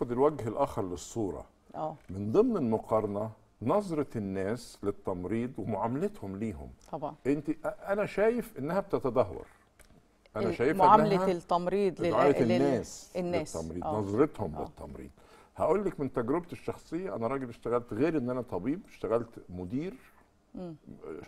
خد الوجه الآخر للصورة. آه. من ضمن المقارنة نظرة الناس للتمريض ومعاملتهم ليهم. طبعا. أنت أنا شايف إنها بتتدهور. أنا ال- شايف معاملة التمريض لل- الناس الناس. للتمريض آه. نظرتهم آه. للتمريض. هقول لك من تجربتي الشخصية أنا راجل اشتغلت غير إن أنا طبيب اشتغلت مدير مم.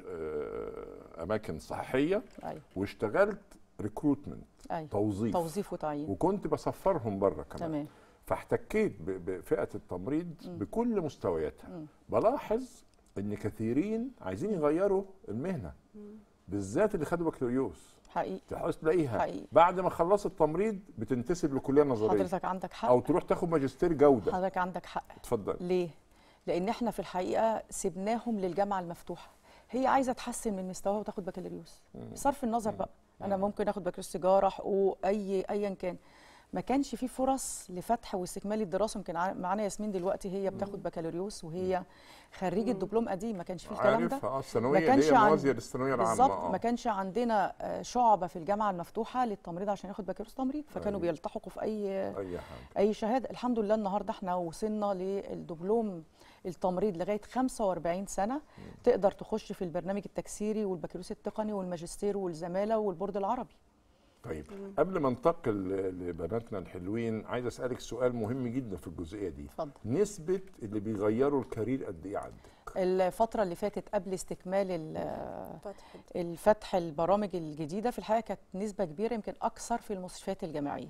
آه، أماكن صحية أيوه. واشتغلت ريكروتمنت أيوه. توظيف. توظيف وتعيين. وكنت بسفرهم بره كمان. تمام. فاحتكيت بفئة التمريض. بكل مستوياتها. بلاحظ إن كثيرين عايزين يغيروا المهنة بالذات اللي خدوا بكالوريوس. حقيقي. تحس تلاقيها حقيقي. بعد ما خلصت التمريض بتنتسب لكلية نظرية. حضرتك عندك حق. أو تروح تاخد ماجستير جودة. حضرتك عندك حق. اتفضل. ليه؟ لأن إحنا في الحقيقة سيبناهم للجامعة المفتوحة. هي عايزة تحسن من مستواها وتاخد بكالوريوس. بصرف النظر بقى. أنا ممكن آخد بكالوريوس تجارة حقوق أي أيا كان. ما كانش في فرص لفتح واستكمال الدراسة. يمكن معانا ياسمين دلوقتي هي بتاخد بكالوريوس وهي خريجة دبلوم قديم ما كانش في الكلام ده. عارف آه ما الثانوية كانش موازية للثانوية العامة بالظبط آه. ما كانش عندنا آه، شعبة في الجامعة المفتوحة للتمريض عشان ياخد بكالوريوس تمريض فكانوا أيوة. بيلتحقوا في أي أي شهادة. الحمد لله النهارده إحنا وصلنا للدبلوم التمريض لغاية 45 سنة. تقدر تخش في البرنامج التجسيري والبكالوريوس التقني والماجستير والزمالة والبورد العربي. طيب قبل ما انتقل لبناتنا الحلوين عايز أسألك سؤال مهم جدا في الجزئية دي. اتفضل. نسبة اللي بيغيروا ال career قد إيه عندك؟ الفترة اللي فاتت قبل استكمال ال- فتح الفتح البرامج الجديدة في الحقيقة كانت نسبة كبيرة يمكن أكثر في المستشفيات الجامعية.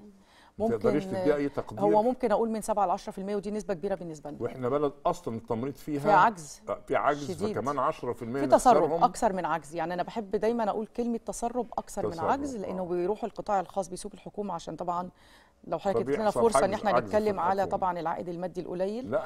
ما تقدريش ممكن تدي أي تقدير هو ممكن أقول من 7 ل 10% ودي نسبة كبيرة بالنسبة لنا وإحنا بلد أصلا التمريض فيها في عجز آه، في عجز شديد. فكمان 10% في تسرب. أكثر من عجز يعني أنا بحب دايما أقول كلمة تسرب أكثر من تسرب، عجز لأنه آه. بيروحوا القطاع الخاص بيسوق الحكومة عشان طبعا لو حضرتك اديت لنا فرصة إن إحنا نتكلم على. طبعا العائد المادي القليل لا